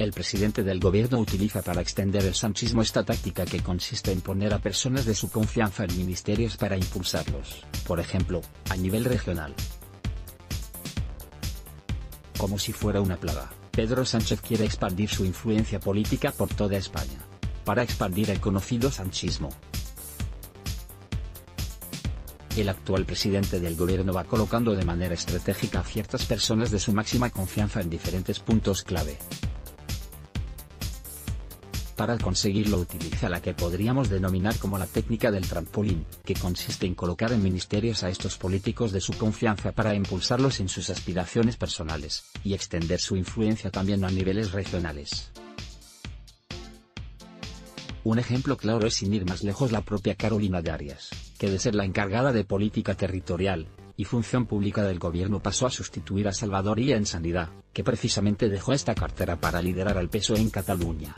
El presidente del gobierno utiliza para extender el sanchismo esta táctica que consiste en poner a personas de su confianza en ministerios para impulsarlos, por ejemplo, a nivel regional. Como si fuera una plaga, Pedro Sánchez quiere expandir su influencia política por toda España. Para expandir el conocido sanchismo, el actual presidente del gobierno va colocando de manera estratégica a ciertas personas de su máxima confianza en diferentes puntos clave. Para conseguirlo utiliza la que podríamos denominar como la técnica del trampolín, que consiste en colocar en ministerios a estos políticos de su confianza para impulsarlos en sus aspiraciones personales, y extender su influencia también a niveles regionales. Un ejemplo claro es sin ir más lejos la propia Carolina de Arias, que de ser la encargada de política territorial y función pública del gobierno pasó a sustituir a Salvador Illa en Sanidad, que precisamente dejó esta cartera para liderar al peso en Cataluña.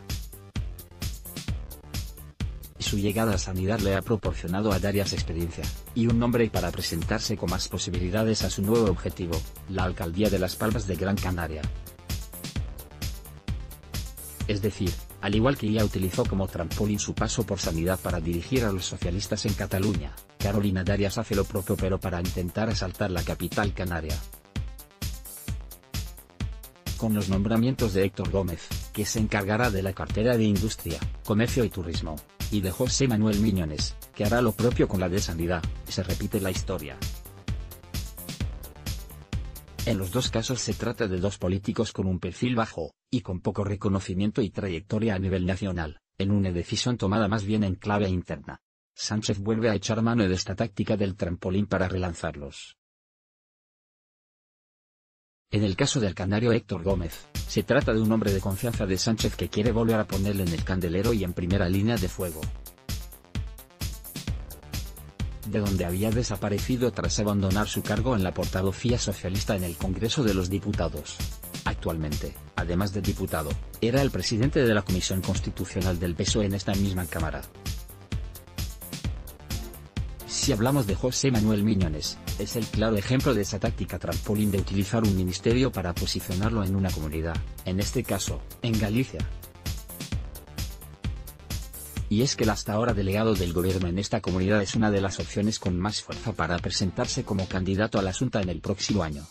Su llegada a Sanidad le ha proporcionado a Darias experiencia, y un nombre para presentarse con más posibilidades a su nuevo objetivo, la alcaldía de Las Palmas de Gran Canaria. Es decir, al igual que ya utilizó como trampolín su paso por sanidad para dirigir a los socialistas en Cataluña, Carolina Darias hace lo propio pero para intentar asaltar la capital canaria. Con los nombramientos de Héctor Gómez, que se encargará de la cartera de Industria, Comercio y Turismo, y de José Manuel Miñones, que hará lo propio con la de Sanidad, se repite la historia. En los dos casos se trata de dos políticos con un perfil bajo, y con poco reconocimiento y trayectoria a nivel nacional, en una decisión tomada más bien en clave interna. Sánchez vuelve a echar mano de esta táctica del trampolín para relanzarlos. En el caso del canario Héctor Gómez, se trata de un hombre de confianza de Sánchez que quiere volver a ponerle en el candelero y en primera línea de fuego de donde había desaparecido tras abandonar su cargo en la portavocía socialista en el Congreso de los Diputados. Actualmente, además de diputado, era el presidente de la Comisión Constitucional del PSOE en esta misma Cámara. Si hablamos de José Manuel Miñones, es el claro ejemplo de esa táctica trampolín de utilizar un ministerio para posicionarlo en una comunidad, en este caso, en Galicia, y es que el hasta ahora delegado del gobierno en esta comunidad es una de las opciones con más fuerza para presentarse como candidato a la Junta en el próximo año.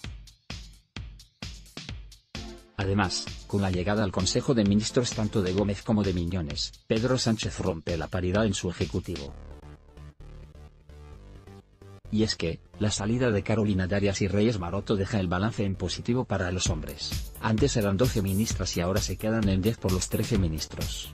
Además, con la llegada al Consejo de Ministros tanto de Gómez como de Miñones, Pedro Sánchez rompe la paridad en su ejecutivo. Y es que, la salida de Carolina Darias y Reyes Maroto deja el balance en positivo para los hombres. Antes eran 12 ministras y ahora se quedan en 10 por los 13 ministros.